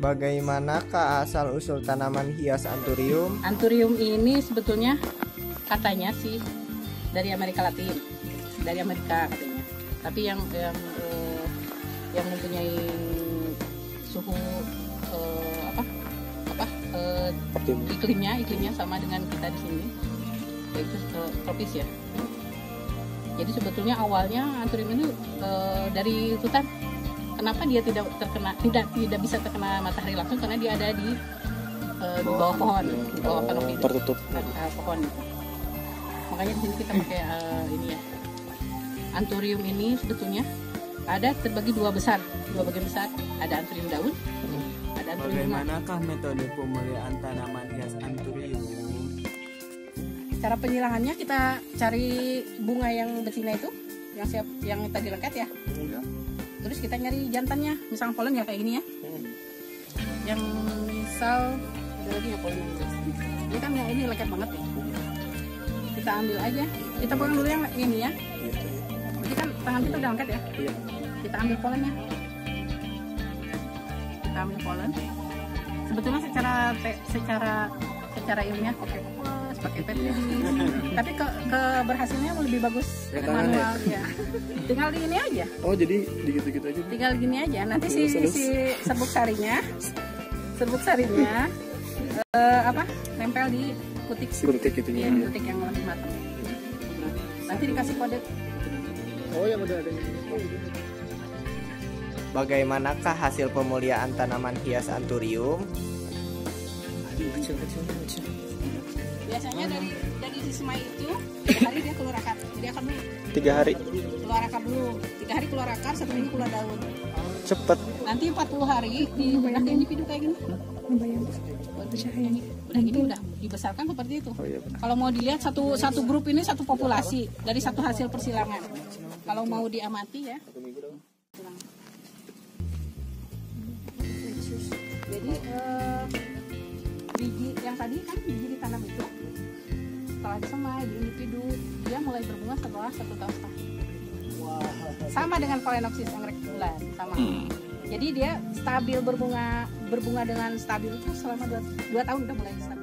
Bagaimanakah asal-usul tanaman hias anturium? Anturium ini sebetulnya katanya sih dari Amerika Latin, dari Amerika katanya. Tapi yang yang eh, yang mempunyai suhu eh, apa apa eh, iklimnya iklimnya sama dengan kita di sini, yaitu eh, tropis ya. Jadi sebetulnya awalnya anturium ini eh, dari hutan. Kenapa dia tidak terkena tidak tidak bisa terkena matahari langsung karena dia ada di eh, di bawah pohon, di bawah kanopi itu. tertutup Eh, pohon itu. Makanya di sini kita pakai eh, ini ya. Anturium ini sebetulnya ada terbagi dua besar, dua bagian besar. Ada anturium daun, ada anturium bunga. Bagaimanakah metode pemuliaan tanaman hias anturium? Cara penyilangannya kita cari bunga yang betina itu, yang siap, yang tadi lengket ya. Terus kita nyari jantannya, misal polen ya kayak gini ya. Yang misal ada lagi ya polen ini. Kan yang ini lengket banget ya. Kita ambil aja. Kita pegang dulu yang ini ya. Berarti kan tangan kita udah lengket ya. Kita ambil polennya. Kita ambil polen. Sebetulnya secara secara secara ilmiah oke fokus pakai PPD tapi ke keberhasilnya lebih bagus Ya, ya? manual ya tinggal di ini aja. Oh jadi digitu-gitu aja. Tinggal gini aja. Nanti si Terus, terus. si serbuk sarinya. Serbuk sarinya eh, apa? Nempel di kutik. Guntik gitu Iya, ya kutik yang lebih matang. Nanti dikasih kode. Oh yang udah ada Bagaimanakah hasil pemuliaan tanaman hias anturium? Kecil-kecil kecil biasanya dari dari si semai itu tiga hari dia keluar akar. Dia akan dulu. Tiga hari? Keluar akar dulu. Tiga hari keluar akar satu minggu keluar daun. Cepet. Nanti 40 hari di bedak individu kayak gini. Udah gini udah dibesarkan seperti itu. Oh iya benar. Kalau mau dilihat satu satu grup ini satu populasi dari satu hasil persilangan. Kalau mau diamati ya biji yang tadi kan biji ditanam itu. Setelah disemai di individu dia mulai berbunga setelah satu tahun setengah sama dengan Phalaenopsis anggrek bulan sama jadi dia stabil berbunga berbunga dengan stabil itu selama dua, dua tahun udah mulai stabil